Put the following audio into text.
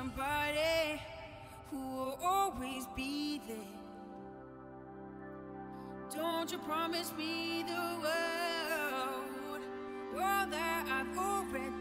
somebody who will always be there. Don't you promise me the world, all that I've already.